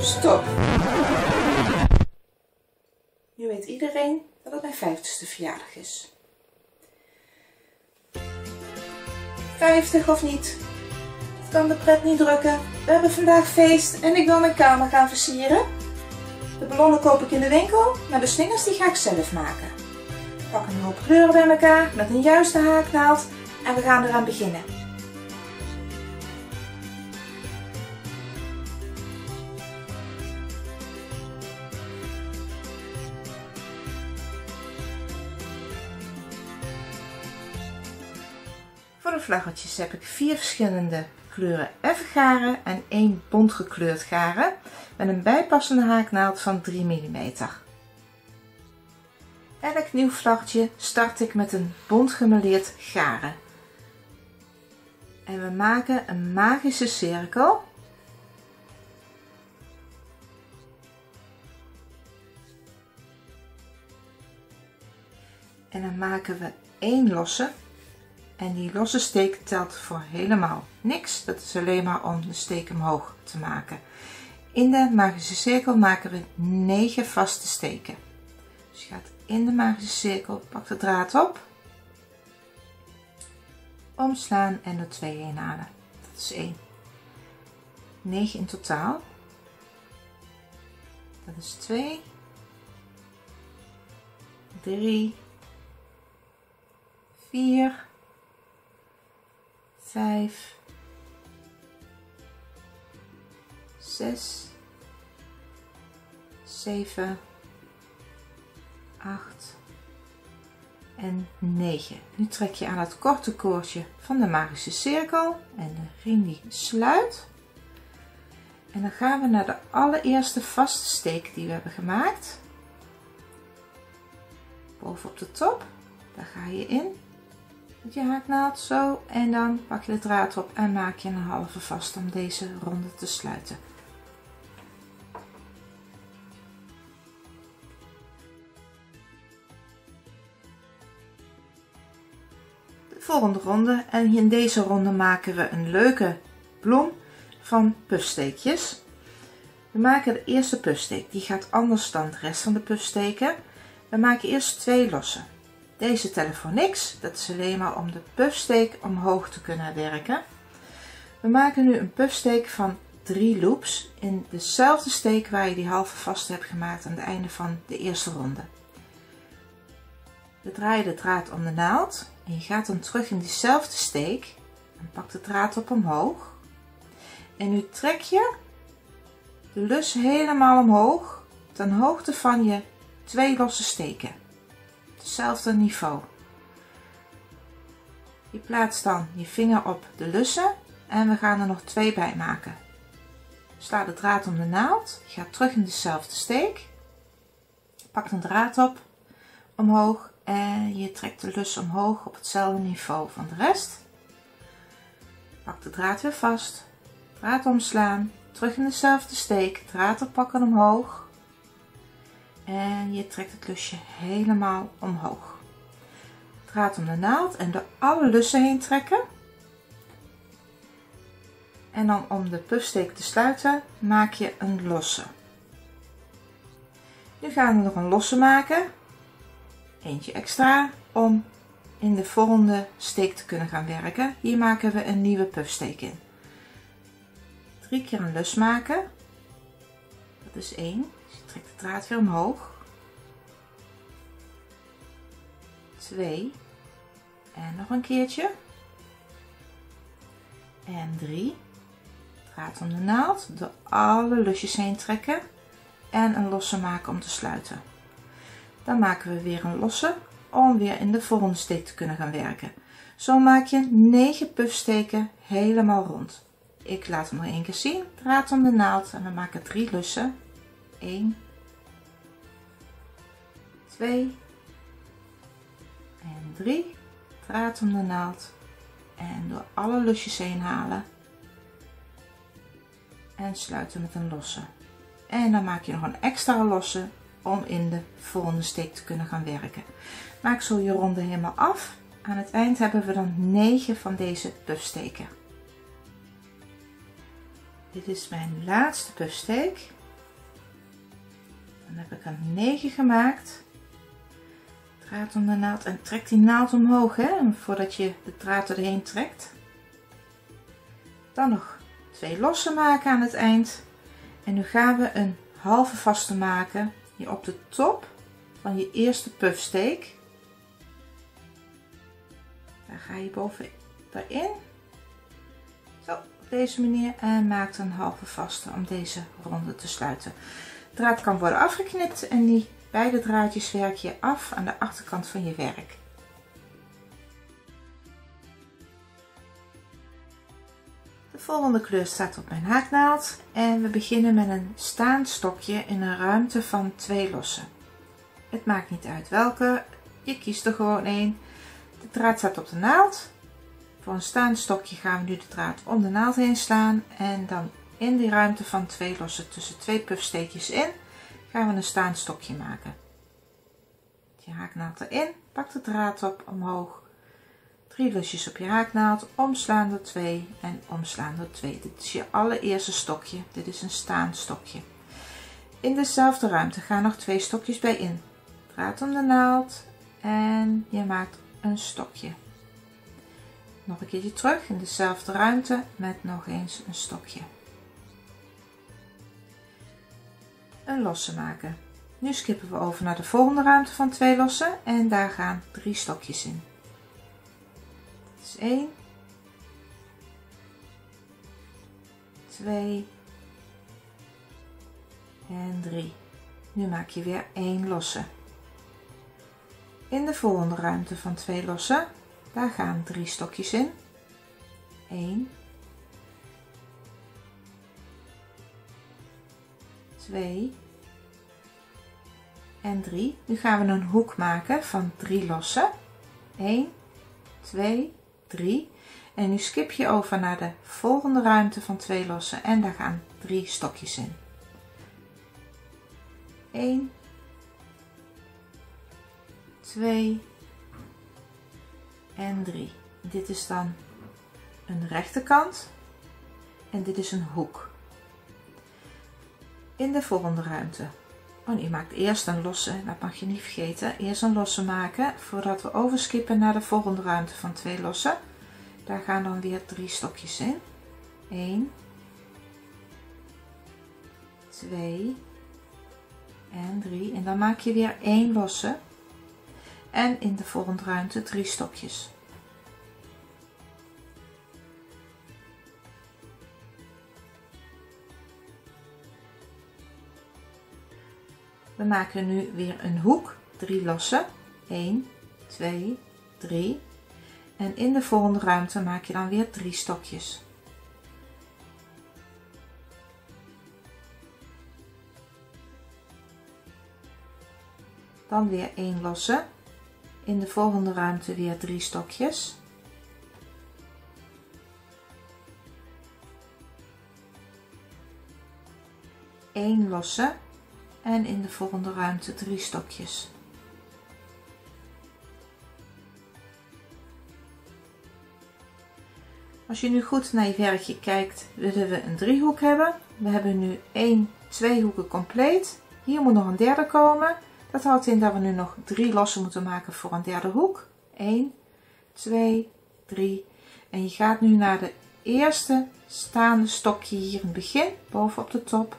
Stop. Nu weet iedereen dat het mijn 50ste verjaardag is. 50 of niet? Het kan de pret niet drukken. We hebben vandaag feest en ik wil mijn kamer gaan versieren. De ballonnen koop ik in de winkel, maar de slingers die ga ik zelf maken. Ik pak een hoop kleuren bij elkaar met een juiste haaknaald en we gaan eraan beginnen. Vlaggetjes heb ik vier verschillende kleuren F garen en één bont gekleurd garen met een bijpassende haaknaald van 3 mm. Elk nieuw vlaggetje start ik met een bont gemêleerd garen. En we maken een magische cirkel. En dan maken we één losse en die losse steek telt voor helemaal niks. Dat is alleen maar om de steek omhoog te maken. In de magische cirkel maken we 9 vaste steken. Dus je gaat in de magische cirkel, pak de draad op, omslaan en er 2 heen halen. Dat is 1. 9 in totaal. Dat is 2, 3, 4, 5, 6, 7, 8 en 9. Nu trek je aan het korte koordje van de magische cirkel en de riem die sluit. En dan gaan we naar de allereerste vaste steek die we hebben gemaakt. Boven op de top, daar ga je in met je haaknaald zo en dan pak je de draad op en maak je een halve vast om deze ronde te sluiten. De volgende ronde en in deze ronde maken we een leuke bloem van puffsteekjes. We maken de eerste puffsteek, die gaat anders dan de rest van de puffsteken. We maken eerst twee losse. Deze tellen voor niks, dat is alleen maar om de puffsteek omhoog te kunnen werken. We maken nu een puffsteek van 3 loops in dezelfde steek waar je die halve vast hebt gemaakt aan het einde van de eerste ronde. We draaien de draad om de naald en je gaat dan terug in diezelfde steek en pak de draad op omhoog. En nu trek je de lus helemaal omhoog ten hoogte van je twee losse steken hetzelfde niveau. Je plaatst dan je vinger op de lussen en we gaan er nog twee bij maken. Sla de draad om de naald, gaat terug in dezelfde steek, pak een draad op, omhoog en je trekt de lus omhoog op hetzelfde niveau van de rest. Pak de draad weer vast, draad omslaan, terug in dezelfde steek, draad oppakken omhoog, en je trekt het lusje helemaal omhoog. Draad om de naald en door alle lussen heen trekken. En dan om de puffsteek te sluiten maak je een losse. Nu gaan we nog een losse maken. Eentje extra om in de volgende steek te kunnen gaan werken. Hier maken we een nieuwe puffsteek in. Drie keer een lus maken. Dat is één trek de draad weer omhoog. 2 en nog een keertje. En 3. Draad om de naald, door alle lusjes heen trekken en een losse maken om te sluiten. Dan maken we weer een losse om weer in de volgende steek te kunnen gaan werken. Zo maak je 9 puffsteken helemaal rond. Ik laat hem nog één keer zien. Draad om de naald en we maken 3 lussen 1, 2 en 3. Draad om de naald en door alle lusjes heen halen. En sluiten met een losse. En dan maak je nog een extra losse om in de volgende steek te kunnen gaan werken. Maak zo je ronde helemaal af. Aan het eind hebben we dan 9 van deze puffsteken. Dit is mijn laatste puffsteek. Dan heb ik een 9 gemaakt. Draad om de naald en trek die naald omhoog hè, voordat je de draad erheen trekt. Dan nog twee losse maken aan het eind. En nu gaan we een halve vaste maken hier op de top van je eerste puffsteek. Daar ga je boven erin. Zo, op deze manier. En maak een halve vaste om deze ronde te sluiten. Draad kan worden afgeknipt en die beide draadjes werk je af aan de achterkant van je werk. De volgende kleur staat op mijn haaknaald en we beginnen met een staand stokje in een ruimte van twee lossen. Het maakt niet uit welke, je kiest er gewoon één. De draad staat op de naald. Voor een staand stokje gaan we nu de draad om de naald heen slaan en dan in die ruimte van twee lossen tussen twee puffsteekjes in gaan we een staand stokje maken. Je haaknaald erin, pak de draad op omhoog, drie lusjes op je haaknaald, omslaan door 2 en omslaan door 2. Dit is je allereerste stokje. Dit is een staand stokje. In dezelfde ruimte gaan nog twee stokjes bij in. Draad om de naald en je maakt een stokje. Nog een keertje terug in dezelfde ruimte met nog eens een stokje. Een losse maken. Nu skippen we over naar de volgende ruimte van twee lossen en daar gaan drie stokjes in. Is 1, 2 en 3. Nu maak je weer één losse. In de volgende ruimte van twee lossen, daar gaan drie stokjes in. 1, 2 en 3. Nu gaan we een hoek maken van 3 lossen. 1, 2, 3. En nu skip je over naar de volgende ruimte van 2 lossen en daar gaan 3 stokjes in. 1, 2 en 3. Dit is dan een rechterkant en dit is een hoek. In de volgende ruimte. Oh, je maakt eerst een losse, dat mag je niet vergeten. Eerst een losse maken voordat we overskippen naar de volgende ruimte van twee lossen. Daar gaan dan weer drie stokjes in. 1, 2 en 3. En dan maak je weer één losse en in de volgende ruimte drie stokjes. We maken nu weer een hoek, drie lossen, 1, 2, 3 en in de volgende ruimte maak je dan weer drie stokjes. Dan weer 1 losse. In de volgende ruimte weer drie stokjes. Eén losse en in de volgende ruimte drie stokjes. Als je nu goed naar je werkje kijkt, willen we een driehoek hebben. We hebben nu 1, 2 hoeken compleet. Hier moet nog een derde komen. Dat houdt in dat we nu nog drie lossen moeten maken voor een derde hoek. 1, 2, 3. En je gaat nu naar de eerste staande stokje hier in het begin, boven op de top.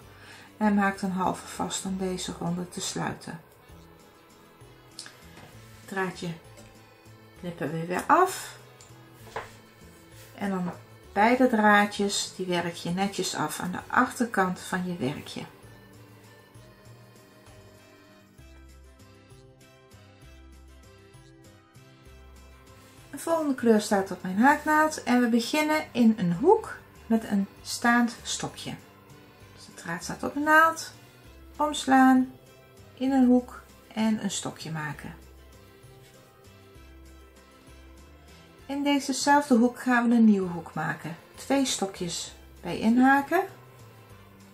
En maakt een halve vast om deze ronde te sluiten. draadje knippen we weer af. En dan beide draadjes, die werk je netjes af aan de achterkant van je werkje. De volgende kleur staat op mijn haaknaald en we beginnen in een hoek met een staand stokje. Draad staat op de naald, omslaan, in een hoek en een stokje maken. In dezezelfde hoek gaan we een nieuwe hoek maken. Twee stokjes bij inhaken.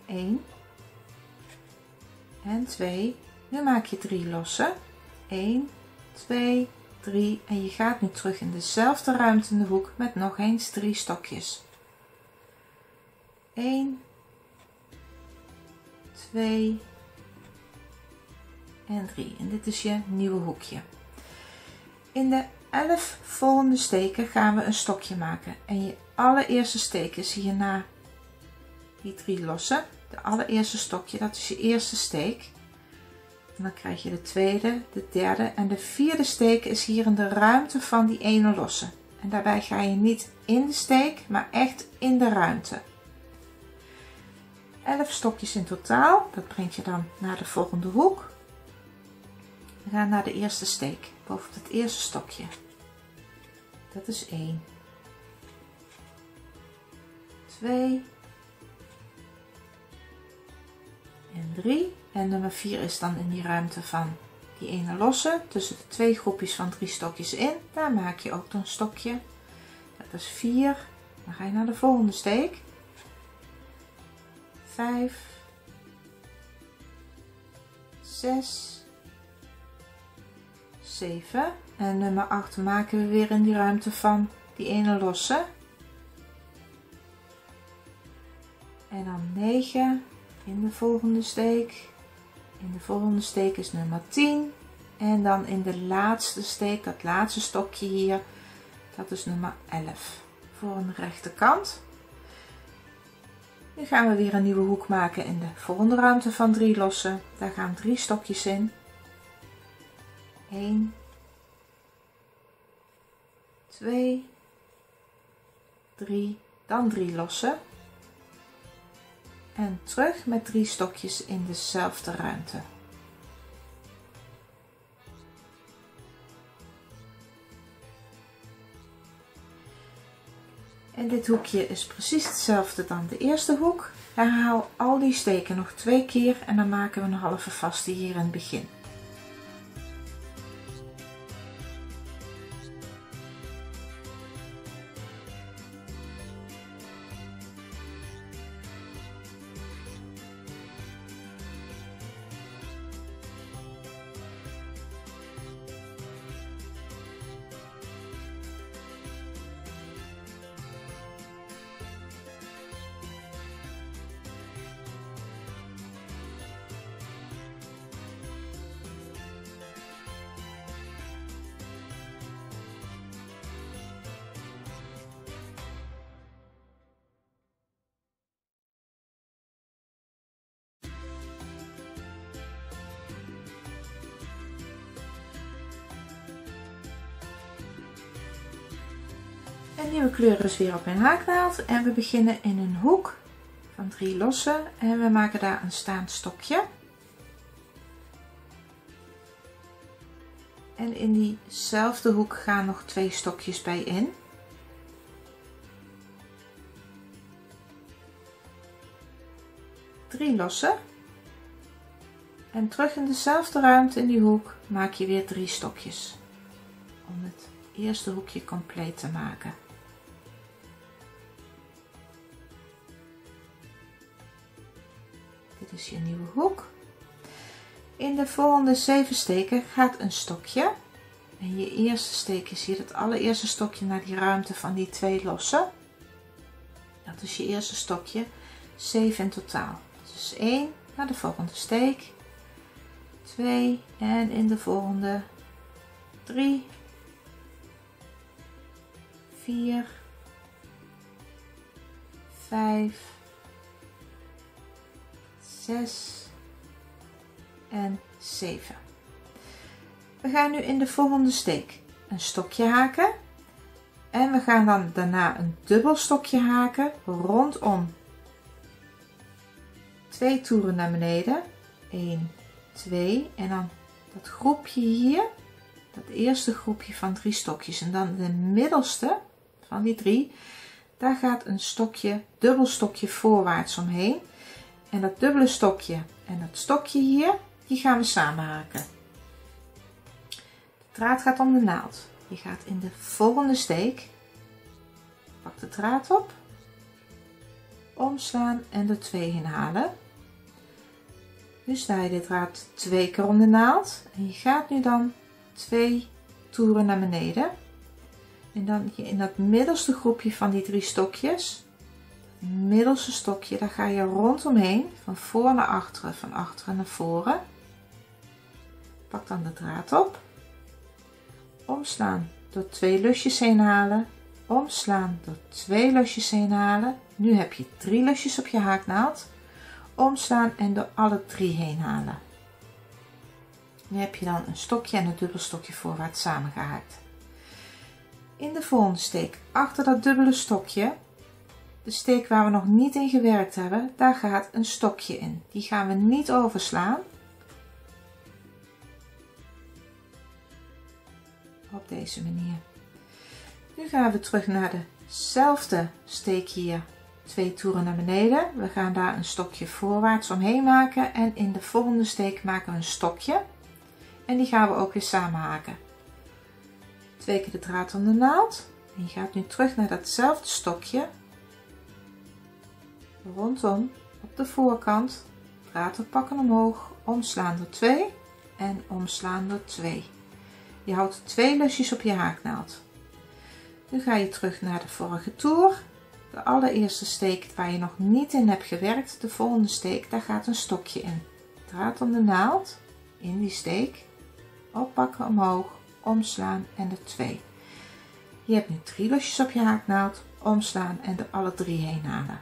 1 en 2. Nu maak je drie losse. 1, 2, 3 en je gaat nu terug in dezelfde ruimte de hoek met nog eens drie stokjes. 1, 2 en 3. En dit is je nieuwe hoekje. In de 11 volgende steken gaan we een stokje maken. En je allereerste steek is hierna die drie lossen. De allereerste stokje, dat is je eerste steek. Dan krijg je de tweede, de derde en de vierde steek is hier in de ruimte van die ene losse. En daarbij ga je niet in de steek, maar echt in de ruimte. 11 stokjes in totaal. Dat brengt je dan naar de volgende hoek. We gaan naar de eerste steek, boven het eerste stokje. Dat is 1. 2. En 3. En nummer 4 is dan in die ruimte van die ene losse. Tussen de twee groepjes van drie stokjes in. Daar maak je ook een stokje. Dat is 4. Dan ga je naar de volgende steek. 5, 6, 7 en nummer 8 maken we weer in die ruimte van die ene losse. En dan 9 in de volgende steek. In de volgende steek is nummer 10. En dan in de laatste steek, dat laatste stokje hier, dat is nummer 11. Voor een rechterkant. Nu gaan we weer een nieuwe hoek maken in de volgende ruimte van 3 lossen. Daar gaan drie stokjes in. 1, 2, 3, dan 3 lossen. En terug met drie stokjes in dezelfde ruimte. En dit hoekje is precies hetzelfde dan de eerste hoek. Herhaal al die steken nog twee keer en dan maken we een halve vaste hier in het begin. Een nieuwe kleur is weer op mijn haaknaald en we beginnen in een hoek van drie lossen en we maken daar een staand stokje. En in diezelfde hoek gaan nog twee stokjes bij in. Drie lossen. En terug in dezelfde ruimte in die hoek maak je weer drie stokjes. Om het eerste hoekje compleet te maken. Is je nieuwe hoek. In de volgende 7 steken gaat een stokje. En je eerste steek is hier het allereerste stokje naar die ruimte van die twee lossen. Dat is je eerste stokje. 7 in totaal. Dus 1 naar de volgende steek. 2 en in de volgende 3 4 5 6 en 7. We gaan nu in de volgende steek een stokje haken. En we gaan dan daarna een dubbel stokje haken rondom twee toeren naar beneden. 1 2 en dan dat groepje hier. Dat eerste groepje van drie stokjes. En dan de middelste van die drie. Daar gaat een stokje dubbel stokje voorwaarts omheen en dat dubbele stokje en dat stokje hier, die gaan we samen haken. De draad gaat om de naald. Je gaat in de volgende steek, pak de draad op, omslaan en er twee inhalen. Nu sla je de draad twee keer om de naald en je gaat nu dan twee toeren naar beneden. En dan in dat middelste groepje van die drie stokjes middelste stokje, daar ga je rondomheen, van voor naar achteren, van achteren naar voren. pak dan de draad op, omslaan door twee lusjes heen halen, omslaan door twee lusjes heen halen. Nu heb je drie lusjes op je haaknaald, omslaan en door alle drie heen halen. Nu heb je dan een stokje en een dubbel stokje voorwaarts samengehaakt. In de volgende steek achter dat dubbele stokje, de steek waar we nog niet in gewerkt hebben, daar gaat een stokje in. Die gaan we niet overslaan. Op deze manier. Nu gaan we terug naar dezelfde steek hier, twee toeren naar beneden. We gaan daar een stokje voorwaarts omheen maken en in de volgende steek maken we een stokje. En die gaan we ook weer samenhaken. Twee keer de draad om de naald. En je gaat nu terug naar datzelfde stokje. Rondom op de voorkant. Draad oppakken omhoog. Omslaan door 2 en omslaan door 2. Je houdt twee lusjes op je haaknaald. Nu ga je terug naar de vorige toer. De allereerste steek waar je nog niet in hebt gewerkt, de volgende steek, daar gaat een stokje in. Draad om de naald in die steek, oppakken omhoog, omslaan en de 2. Je hebt nu drie losjes op je haaknaald, omslaan en er alle drie heen halen.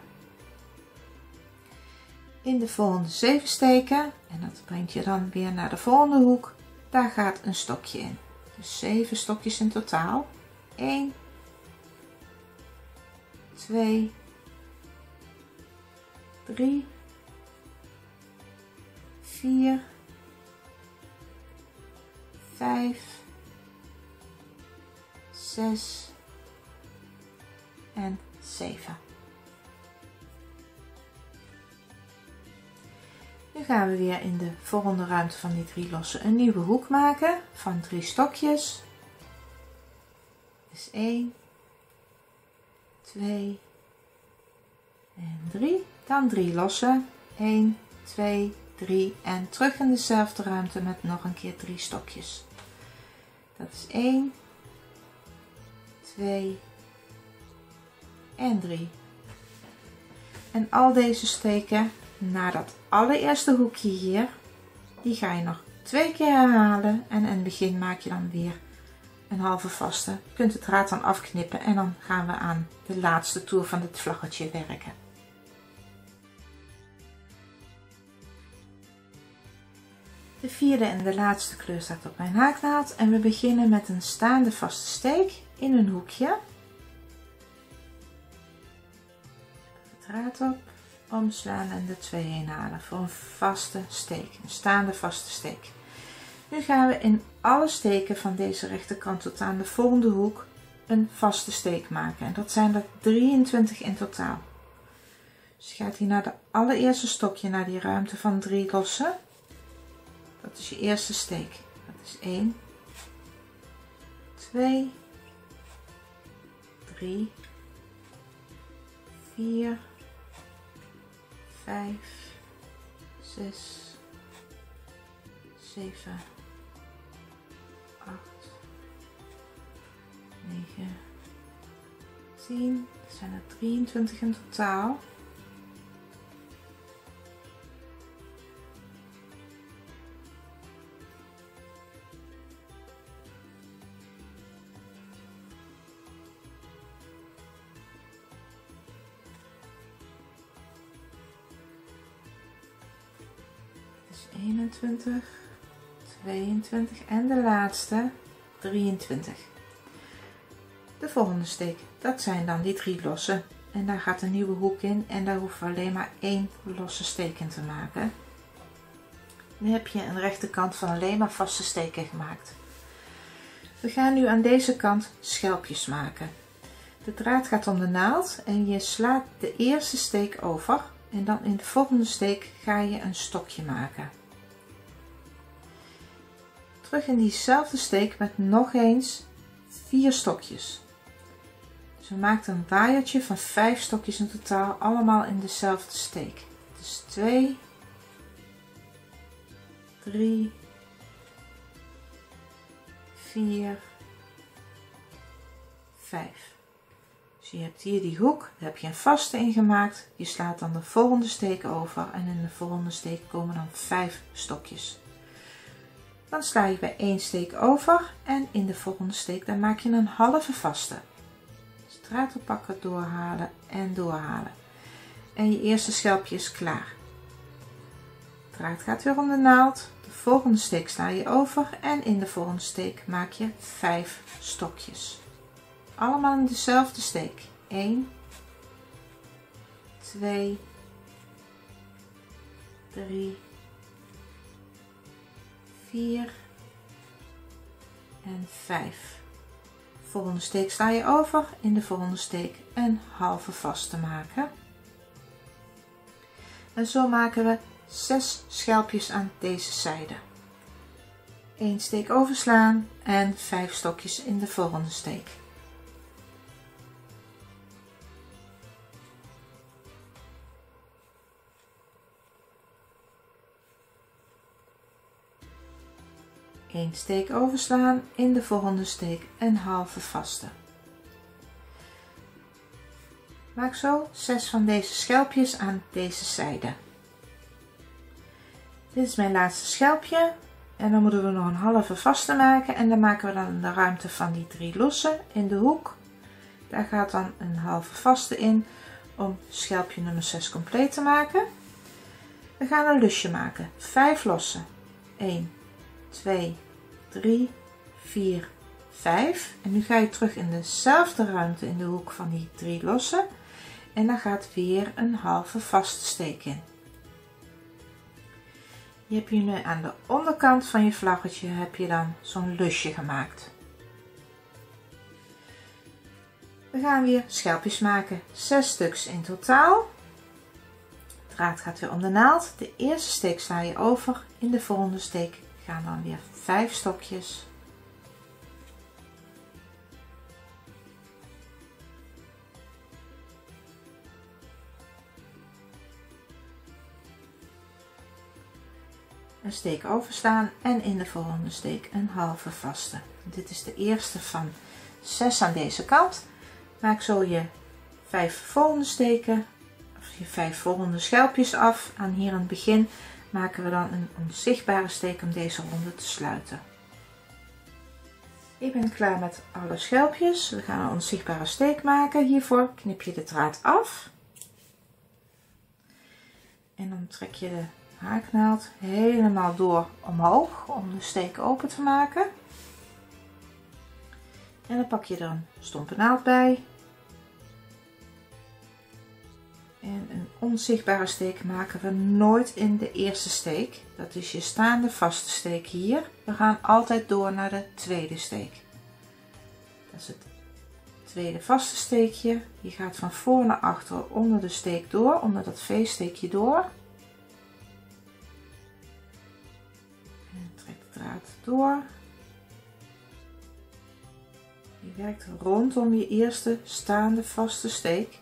In de volgende 7 steken, en dat brengt je dan weer naar de volgende hoek, daar gaat een stokje in. Dus 7 stokjes in totaal. 1, 2, 3, 4, 5, 6 en 7. Gaan we weer in de volgende ruimte van die drie lossen een nieuwe hoek maken van drie stokjes. Dus 1, 2 en 3. Dan drie lossen. 1, 2, 3 en terug in dezelfde ruimte met nog een keer drie stokjes. Dat is 1, 2 en 3. En al deze steken naar dat allereerste hoekje hier, die ga je nog twee keer herhalen en in het begin maak je dan weer een halve vaste. Je kunt het draad dan afknippen en dan gaan we aan de laatste toer van het vlaggetje werken. De vierde en de laatste kleur staat op mijn haaknaald en we beginnen met een staande vaste steek in een hoekje. De draad op, omslaan en de twee heen halen voor een vaste steek, een staande vaste steek. Nu gaan we in alle steken van deze rechterkant tot aan de volgende hoek een vaste steek maken. En dat zijn er 23 in totaal. Dus je gaat hier naar de allereerste stokje, naar die ruimte van 3 lossen. Dat is je eerste steek. Dat is 1, 2, 3, 4, 5, 6, 7, 8, 9, 10. Er zijn er 23 in totaal. 21, 22 en de laatste 23. De volgende steek, dat zijn dan die drie losse. En daar gaat een nieuwe hoek in en daar hoeven we alleen maar één losse steek in te maken. Nu heb je een rechterkant van alleen maar vaste steken gemaakt. We gaan nu aan deze kant schelpjes maken. De draad gaat om de naald en je slaat de eerste steek over en dan in de volgende steek ga je een stokje maken. Terug in diezelfde steek met nog eens vier stokjes. Dus we maken een waaiertje van 5 stokjes in totaal, allemaal in dezelfde steek. Dus 2, 3, 4, 5. Dus je hebt hier die hoek, daar heb je een vaste in gemaakt. Je slaat dan de volgende steek over en in de volgende steek komen dan 5 stokjes. Dan sla je bij één steek over en in de volgende steek dan maak je een halve vaste. Draad oppakken, doorhalen en doorhalen. En je eerste schelpje is klaar. Draad gaat weer om de naald. De volgende steek sla je over en in de volgende steek maak je 5 stokjes. Allemaal in dezelfde steek. 1, 2, 3, 4 en 5. Volgende steek sla je over, in de volgende steek een halve vast te maken. En zo maken we 6 schelpjes aan deze zijde. 1 steek overslaan en 5 stokjes in de volgende steek. Een steek overslaan, in de volgende steek een halve vaste. Maak zo 6 van deze schelpjes aan deze zijde. Dit is mijn laatste schelpje en dan moeten we nog een halve vaste maken en dan maken we dan de ruimte van die drie losse in de hoek. Daar gaat dan een halve vaste in om schelpje nummer 6 compleet te maken. We gaan een lusje maken. 5 losse. 1, 2, 3, 4, 5. En nu ga je terug in dezelfde ruimte in de hoek van die drie losse. En dan gaat weer een halve vaste steek in. Je hebt hier nu aan de onderkant van je vlaggetje heb je dan zo'n lusje gemaakt. We gaan weer schelpjes maken, 6 stuks in totaal. draad gaat weer om de naald. De eerste steek sla je over, in de volgende steek gaan dan weer 5 stokjes. een steek overslaan en in de volgende steek een halve vaste. Dit is de eerste van 6 aan deze kant. Maak zo je 5 volgende steken, of je 5 volgende schelpjes af. Aan hier in het begin maken we dan een onzichtbare steek om deze ronde te sluiten. Ik ben klaar met alle schelpjes. We gaan een onzichtbare steek maken. Hiervoor knip je de draad af. En dan trek je de haaknaald helemaal door omhoog om de steek open te maken. En dan pak je er een stompe naald bij. En een onzichtbare steek maken we nooit in de eerste steek. Dat is je staande vaste steek hier. We gaan altijd door naar de tweede steek. Dat is het tweede vaste steekje. Je gaat van voor naar achter onder de steek door, onder dat V-steekje door. draad door. Je werkt rondom je eerste staande vaste steek.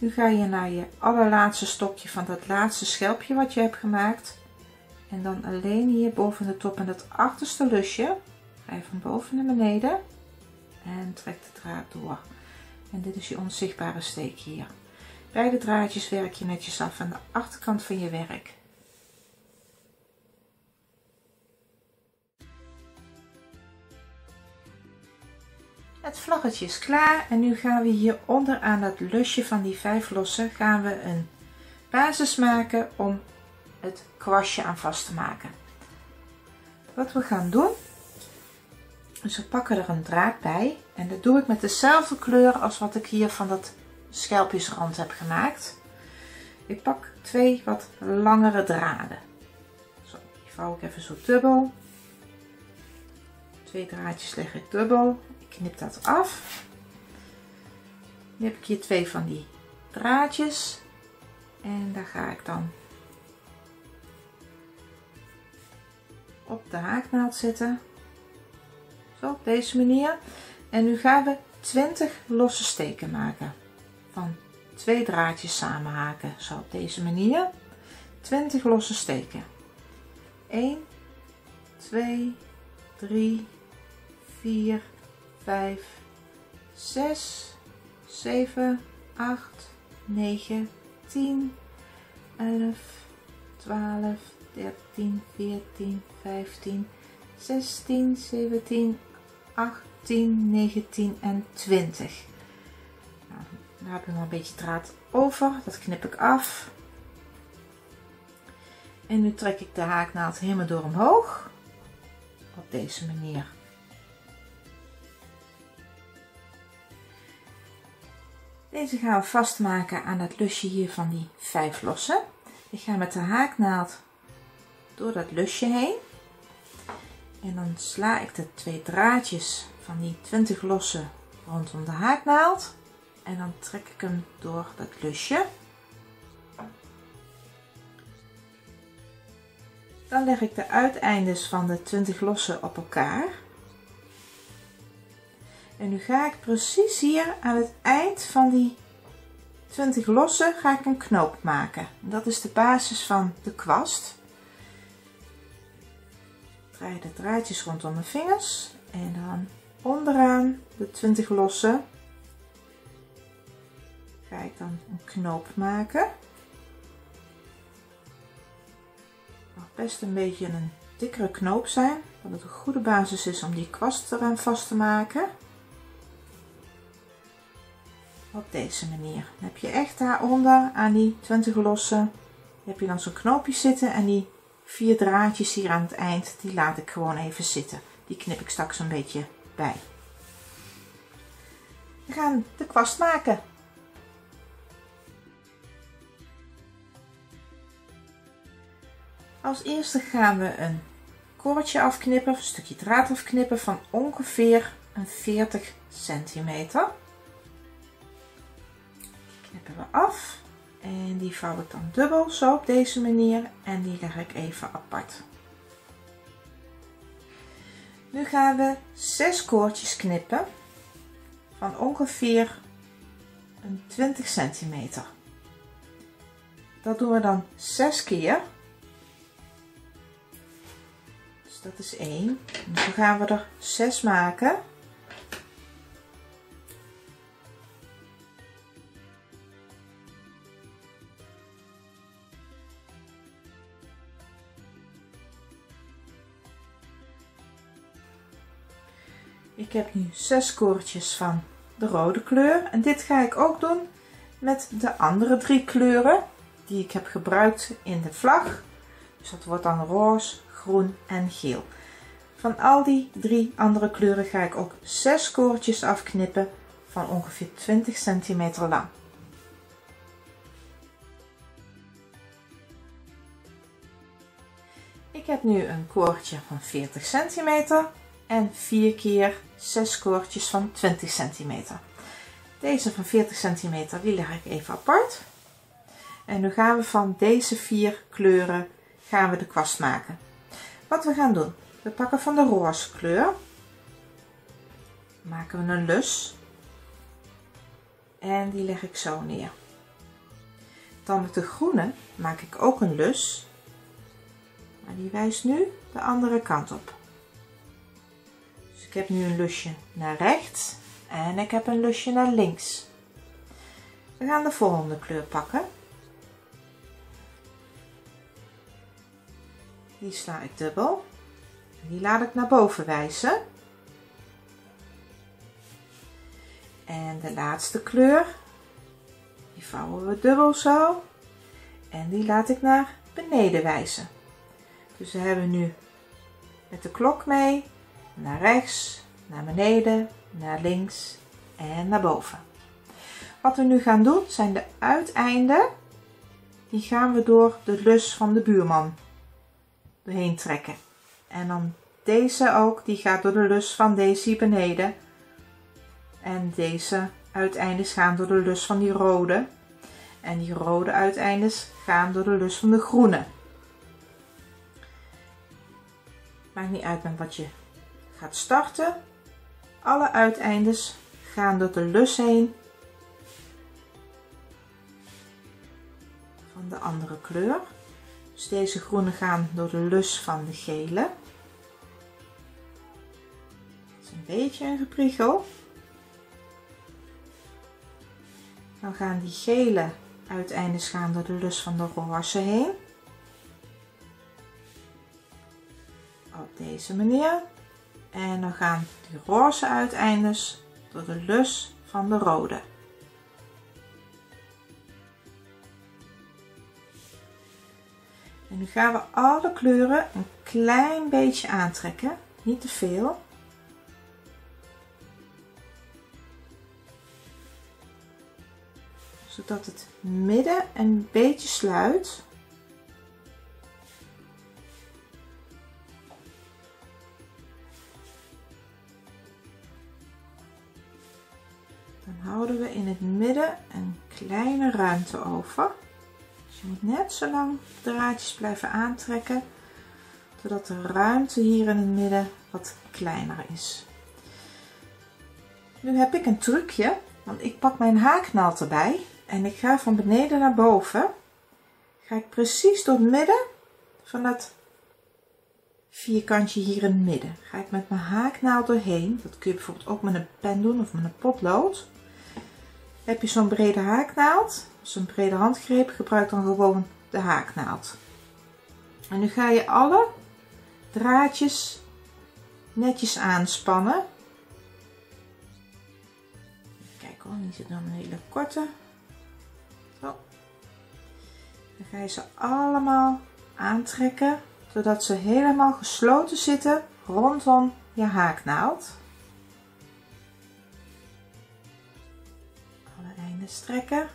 Nu ga je naar je allerlaatste stokje van dat laatste schelpje wat je hebt gemaakt. En dan alleen hier boven de top en dat achterste lusje. Ga je van boven naar beneden. En trek de draad door. En dit is je onzichtbare steek hier. Beide draadjes werk je netjes af aan de achterkant van je werk. Het vlaggetje is klaar en nu gaan we hier onder aan dat lusje van die vijf lossen gaan we een basis maken om het kwastje aan vast te maken. Wat we gaan doen, is we pakken er een draad bij en dat doe ik met dezelfde kleur als wat ik hier van dat schelpjesrand heb gemaakt. Ik pak twee wat langere draden. Zo, die vouw ik even zo dubbel. Twee draadjes leg ik dubbel knip dat af. Nu heb ik hier twee van die draadjes. En daar ga ik dan op de haaknaald zetten. Zo, op deze manier. En nu gaan we 20 losse steken maken. Van twee draadjes samen haken. Zo, op deze manier. 20 losse steken. 1, 2, 3, 4, 5, 6, 7, 8, 9, 10, 11, 12, 13, 14, 15, 16, 17, 18, 19 en 20. Nou, daar heb ik nog een beetje draad over. Dat knip ik af. En nu trek ik de haaknaald helemaal door omhoog. Op deze manier. Deze gaan we vastmaken aan dat lusje hier van die 5 lossen. Ik ga met de haaknaald door dat lusje heen. En dan sla ik de twee draadjes van die 20 lossen rondom de haaknaald. En dan trek ik hem door dat lusje. Dan leg ik de uiteindes van de 20 lossen op elkaar. En nu ga ik precies hier aan het eind van die 20 lossen ga ik een knoop maken. Dat is de basis van de kwast. Draai de draadjes rondom mijn vingers en dan onderaan de 20 lossen ga ik dan een knoop maken. mag best een beetje een dikkere knoop zijn, dat het een goede basis is om die kwast eraan vast te maken. Op deze manier. Dan heb je echt daaronder aan die 20 lossen, heb je dan zo'n knoopje zitten en die vier draadjes hier aan het eind, die laat ik gewoon even zitten. Die knip ik straks een beetje bij. We gaan de kwast maken. Als eerste gaan we een koordje afknippen, een stukje draad afknippen van ongeveer een 40 centimeter. We af en die vouw ik dan dubbel zo op deze manier en die leg ik even apart. Nu gaan we 6 koordjes knippen van ongeveer een 20 centimeter. Dat doen we dan 6 keer dat is 1. Dus dan gaan we er 6 maken. Ik heb nu 6 koordjes van de rode kleur en dit ga ik ook doen met de andere drie kleuren die ik heb gebruikt in de vlag. Dus dat wordt dan roze, groen en geel. Van al die drie andere kleuren ga ik ook 6 koordjes afknippen van ongeveer 20 centimeter lang. Ik heb nu een koordje van 40 centimeter en 4 keer 6 koordjes van 20 centimeter. Deze van 40 centimeter die leg ik even apart. En nu gaan we van deze vier kleuren gaan we de kwast maken. Wat we gaan doen, we pakken van de roze kleur, maken we een lus en die leg ik zo neer. Dan met de groene maak ik ook een lus, maar die wijst nu de andere kant op. Ik heb nu een lusje naar rechts en ik heb een lusje naar links. We gaan de volgende kleur pakken. Die sla ik dubbel. Die laat ik naar boven wijzen. En de laatste kleur, die vouwen we dubbel zo. En die laat ik naar beneden wijzen. Dus we hebben nu met de klok mee naar rechts, naar beneden, naar links en naar boven. Wat we nu gaan doen zijn de uiteinden. Die gaan we door de lus van de buurman doorheen trekken. En dan deze ook, die gaat door de lus van deze hier beneden. En deze uiteindes gaan door de lus van die rode. En die rode uiteindes gaan door de lus van de groene. Maakt niet uit met wat je gaat starten. Alle uiteindes gaan door de lus heen van de andere kleur. Dus deze groene gaan door de lus van de gele. Is een beetje een gepriegel. Dan gaan die gele uiteindes gaan door de lus van de roze heen. Op deze manier. En dan gaan die roze uiteindes door de lus van de rode. En nu gaan we alle kleuren een klein beetje aantrekken, niet te veel. Zodat het midden een beetje sluit. Houden we in het midden een kleine ruimte over. Dus je moet net zo lang draadjes blijven aantrekken zodat de ruimte hier in het midden wat kleiner is. Nu heb ik een trucje, want ik pak mijn haaknaald erbij en ik ga van beneden naar boven. Ga ik precies door het midden van dat vierkantje hier in het midden. Ga ik met mijn haaknaald doorheen. Dat kun je bijvoorbeeld ook met een pen doen of met een potlood. Heb je zo'n brede haaknaald, zo'n brede handgreep, gebruik dan gewoon de haaknaald. En nu ga je alle draadjes netjes aanspannen. Kijk hoor, hier zit dan een hele korte. Zo. Dan ga je ze allemaal aantrekken, zodat ze helemaal gesloten zitten rondom je haaknaald. Alle einden strekken.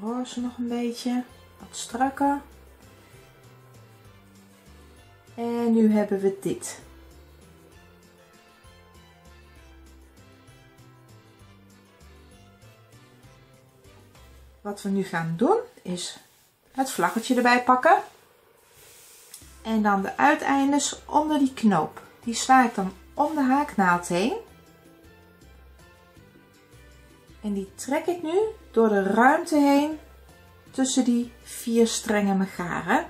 roze nog een beetje, wat strakker. En nu hebben we dit. Wat we nu gaan doen is het vlaggetje erbij pakken. En dan de uiteindes onder die knoop. Die sla ik dan om de haaknaald heen. En die trek ik nu door de ruimte heen tussen die vier strengen megaren.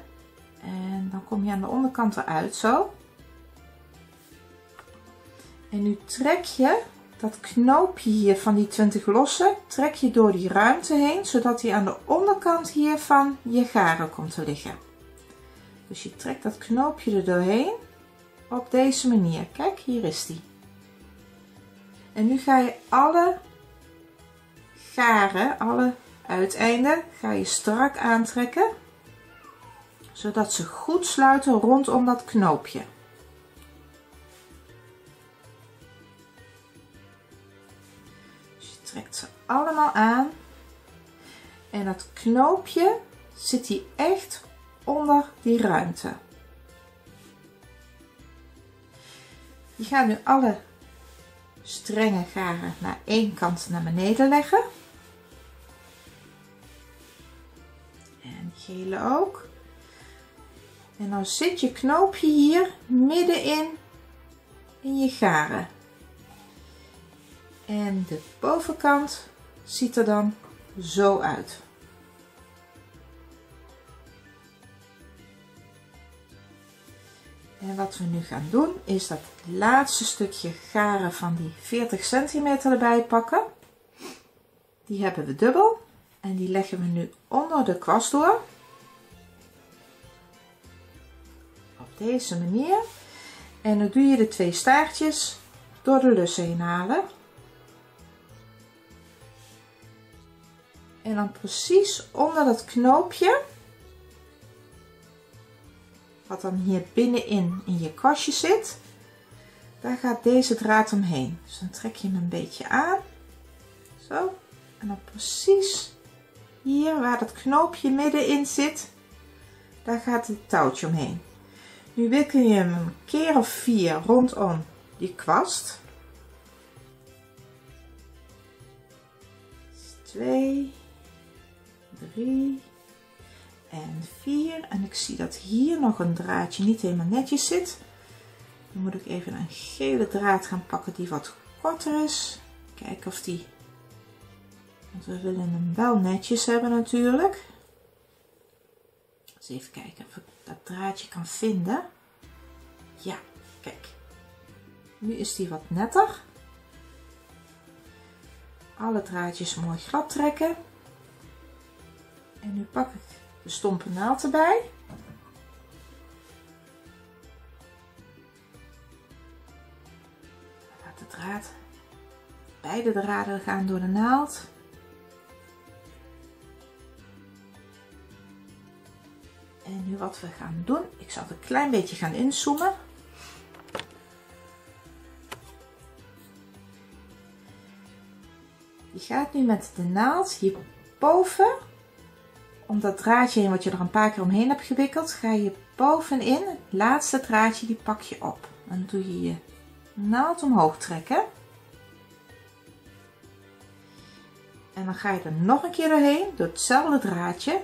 En dan kom je aan de onderkant eruit zo. En nu trek je dat knoopje hier van die 20 lossen, trek je door die ruimte heen, zodat hij aan de onderkant hier van je garen komt te liggen. Dus je trekt dat knoopje er doorheen op deze manier. Kijk, hier is die. En nu ga je alle garen, alle uiteinden, ga je strak aantrekken, zodat ze goed sluiten rondom dat knoopje. Dus je trekt ze allemaal aan en dat knoopje zit hier echt onder die ruimte. Je gaat nu alle strenge garen naar één kant naar beneden leggen. gele ook. En dan zit je knoopje hier middenin in je garen. En de bovenkant ziet er dan zo uit. En wat we nu gaan doen is dat laatste stukje garen van die 40 centimeter erbij pakken. Die hebben we dubbel en die leggen we nu onder de kwast door. deze manier. En dan doe je de twee staartjes door de lussen heen halen. En dan precies onder dat knoopje, wat dan hier binnenin in je kwastje zit, daar gaat deze draad omheen. Dus dan trek je hem een beetje aan. Zo. En dan precies hier waar dat knoopje middenin zit, daar gaat het touwtje omheen. Nu wikkel je hem een keer of vier rondom die kwast. 2, 3 en 4. En ik zie dat hier nog een draadje niet helemaal netjes zit. Dan moet ik even een gele draad gaan pakken die wat korter is. Kijken of die... Want we willen hem wel netjes hebben natuurlijk. Eens even kijken of ik dat draadje kan vinden. Ja, kijk. Nu is die wat netter. Alle draadjes mooi glad trekken. En nu pak ik de stompe naald erbij. Laat de draad, beide draden gaan door de naald. En nu wat we gaan doen, ik zal het een klein beetje gaan inzoomen. Je gaat nu met de naald hierboven, om dat draadje heen wat je er een paar keer omheen hebt gewikkeld, ga je bovenin, het laatste draadje, die pak je op. Dan doe je je naald omhoog trekken. En dan ga je er nog een keer doorheen, door hetzelfde draadje.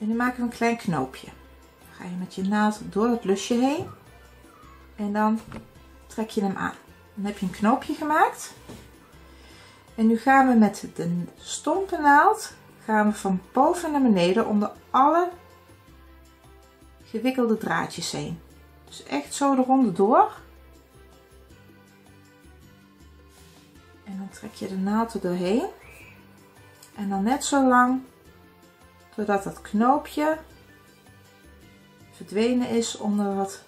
En nu maken we een klein knoopje. Dan ga je met je naald door het lusje heen. En dan trek je hem aan. Dan heb je een knoopje gemaakt. En nu gaan we met de stompe naald gaan we van boven naar beneden onder alle gewikkelde draadjes heen. Dus echt zo de ronde door. En dan trek je de naald er doorheen. En dan net zo lang totdat het knoopje verdwenen is onder het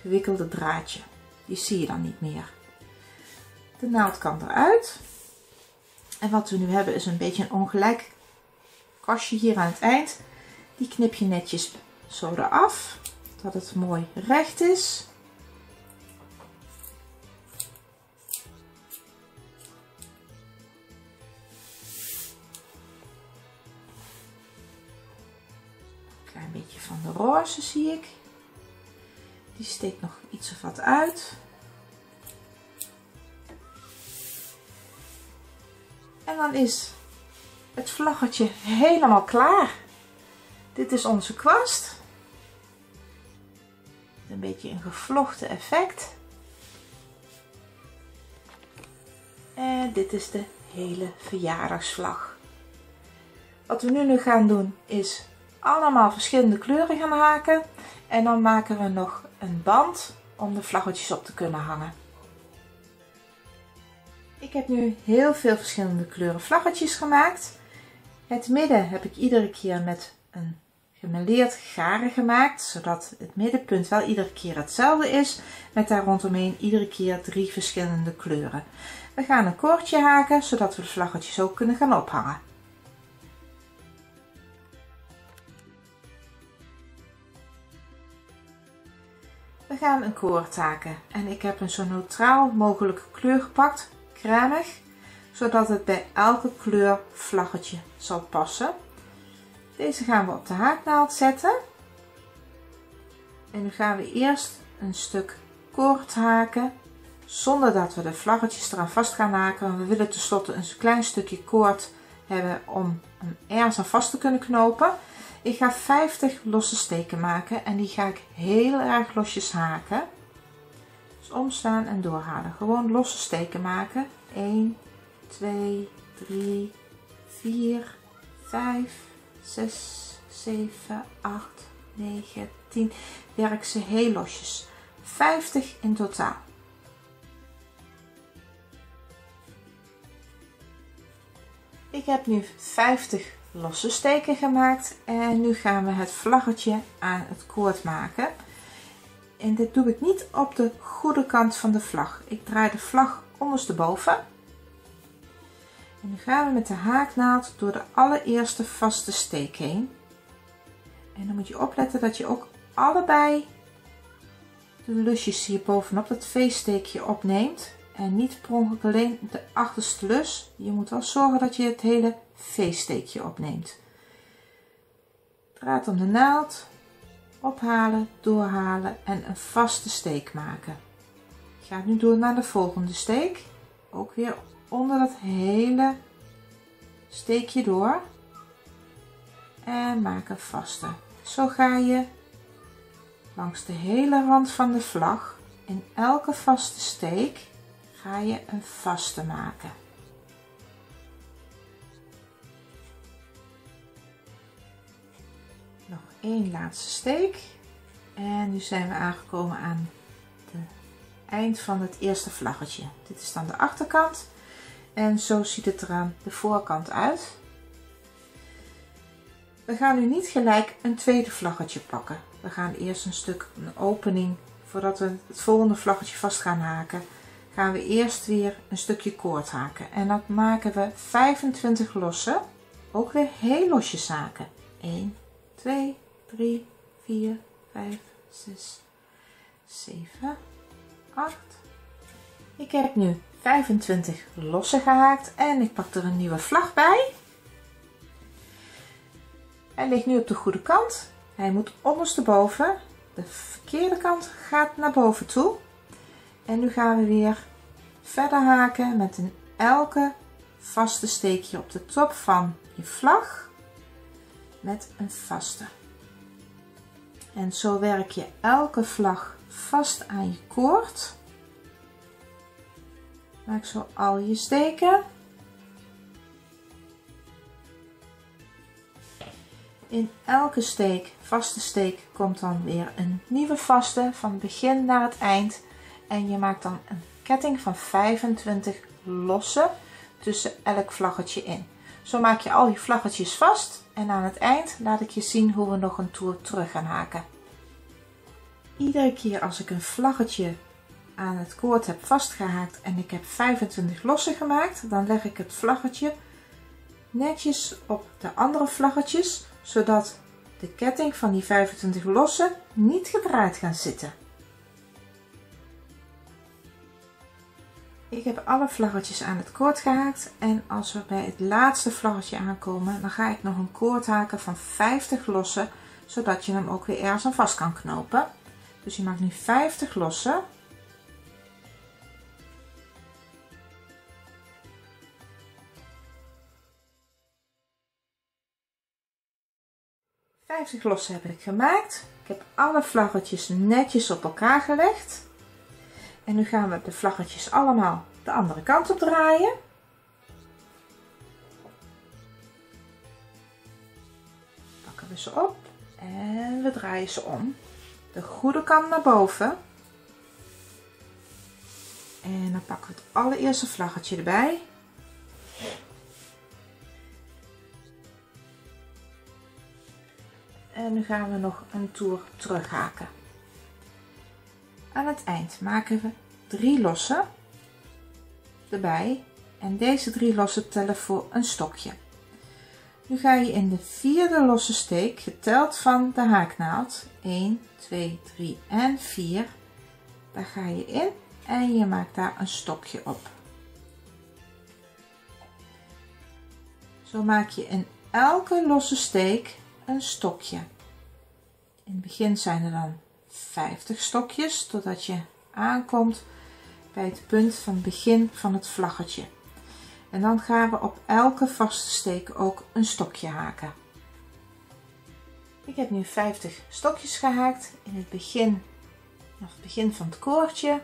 gewikkelde draadje. Die zie je dan niet meer. De naald kan eruit. En wat we nu hebben is een beetje een ongelijk kastje hier aan het eind. Die knip je netjes zo eraf, dat het mooi recht is. Klein beetje van de roze zie ik. Die steekt nog iets of wat uit. En dan is het vlaggetje helemaal klaar. Dit is onze kwast. Een beetje een gevlochten effect. En dit is de hele verjaardagsvlag. Wat we nu nu gaan doen is allemaal verschillende kleuren gaan haken. En dan maken we nog een band om de vlaggetjes op te kunnen hangen. Ik heb nu heel veel verschillende kleuren vlaggetjes gemaakt. Het midden heb ik iedere keer met een gemêleerd garen gemaakt, zodat het middenpunt wel iedere keer hetzelfde is, met daar rondomheen iedere keer drie verschillende kleuren. We gaan een koordje haken, zodat we de vlaggetjes ook kunnen gaan ophangen. We gaan een koord haken en ik heb een zo neutraal mogelijke kleur gepakt cremig, zodat het bij elke kleur vlaggetje zal passen. Deze gaan we op de haaknaald zetten. En nu gaan we eerst een stuk koord haken, zonder dat we de vlaggetjes eraan vast gaan haken. We willen tenslotte een klein stukje koord hebben om hem ergens aan vast te kunnen knopen. Ik ga 50 losse steken maken en die ga ik heel erg losjes haken omslaan en doorhalen. Gewoon losse steken maken. 1, 2, 3, 4, 5, 6, 7, 8, 9, 10. Werk ze heel losjes. 50 in totaal. Ik heb nu 50 losse steken gemaakt en nu gaan we het vlaggetje aan het koord maken. En dit doe ik niet op de goede kant van de vlag. Ik draai de vlag ondersteboven. En nu gaan we met de haaknaald door de allereerste vaste steek heen. En dan moet je opletten dat je ook allebei de lusjes hier bovenop dat V-steekje opneemt. En niet per alleen de achterste lus. Je moet wel zorgen dat je het hele V-steekje opneemt. Draad om de naald ophalen, doorhalen en een vaste steek maken. Ik ga nu door naar de volgende steek. Ook weer onder dat hele steekje door. En maak een vaste. Zo ga je langs de hele rand van de vlag in elke vaste steek ga je een vaste maken. één laatste steek. En nu zijn we aangekomen aan het eind van het eerste vlaggetje. Dit is dan de achterkant. En zo ziet het er aan de voorkant uit. We gaan nu niet gelijk een tweede vlaggetje pakken. We gaan eerst een stuk een opening voordat we het volgende vlaggetje vast gaan haken. Gaan we eerst weer een stukje koord haken. En dat maken we 25 losse. Ook weer heel losjes haken. 1, 2, 3, 4, 5, 6, 7, 8. Ik heb nu 25 losse gehaakt en ik pak er een nieuwe vlag bij. Hij ligt nu op de goede kant. Hij moet ondersteboven. De verkeerde kant gaat naar boven toe. En nu gaan we weer verder haken met een elke vaste steekje op de top van je vlag met een vaste. En zo werk je elke vlag vast aan je koord. Maak zo al je steken. In elke steek, vaste steek, komt dan weer een nieuwe vaste van begin naar het eind. En je maakt dan een ketting van 25 losse tussen elk vlaggetje in. Zo maak je al je vlaggetjes vast en aan het eind laat ik je zien hoe we nog een toer terug gaan haken. Iedere keer als ik een vlaggetje aan het koord heb vastgehaakt en ik heb 25 lossen gemaakt, dan leg ik het vlaggetje netjes op de andere vlaggetjes, zodat de ketting van die 25 lossen niet gedraaid gaan zitten. Ik heb alle vlaggetjes aan het koord gehaakt en als we bij het laatste vlaggetje aankomen, dan ga ik nog een koord haken van 50 lossen, zodat je hem ook weer ergens aan vast kan knopen. Dus je maakt nu 50 lossen 50 lossen heb ik gemaakt. Ik heb alle vlaggetjes netjes op elkaar gelegd. En nu gaan we de vlaggetjes allemaal de andere kant op draaien. Pakken we ze op en we draaien ze om. De goede kant naar boven. En dan pakken we het allereerste vlaggetje erbij. En nu gaan we nog een toer terughaken. Aan het eind maken we drie lossen erbij en deze drie lossen tellen voor een stokje. Nu ga je in de vierde losse steek geteld van de haaknaald 1, 2, 3 en 4. Daar ga je in en je maakt daar een stokje op. Zo maak je in elke losse steek een stokje. In het begin zijn er dan 50 stokjes totdat je aankomt bij het punt van het begin van het vlaggetje. En dan gaan we op elke vaste steek ook een stokje haken. Ik heb nu 50 stokjes gehaakt in het begin, of het begin van het koordje.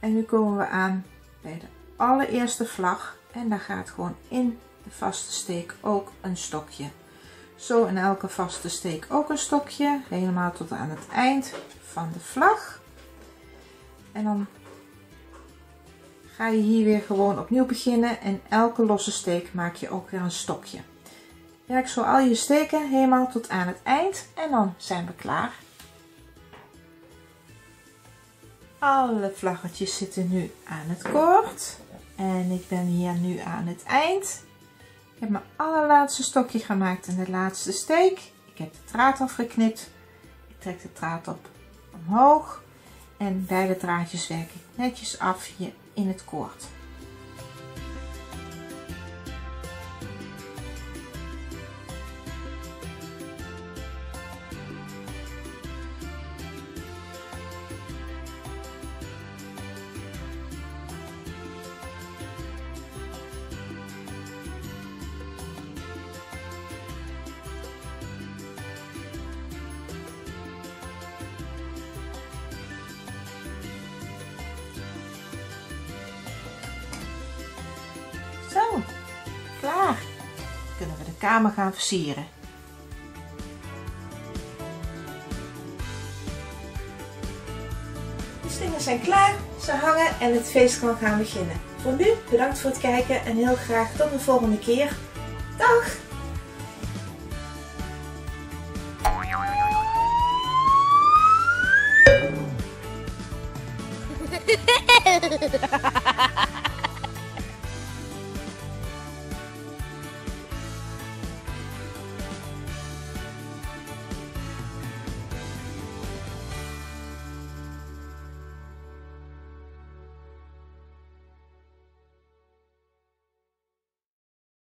En nu komen we aan bij de allereerste vlag en daar gaat gewoon in de vaste steek ook een stokje. Zo in elke vaste steek ook een stokje, helemaal tot aan het eind van de vlag. En dan ga je hier weer gewoon opnieuw beginnen en elke losse steek maak je ook weer een stokje. Werk zo al je steken helemaal tot aan het eind en dan zijn we klaar. Alle vlaggetjes zitten nu aan het koord en ik ben hier nu aan het eind. Ik heb mijn allerlaatste stokje gemaakt in de laatste steek. Ik heb de draad afgeknipt. Ik trek de draad op omhoog en beide draadjes werk ik netjes af hier in het koord. Gaan versieren. De slingers zijn klaar, ze hangen en het feest kan gaan beginnen. Voor nu bedankt voor het kijken en heel graag tot de volgende keer. Dag!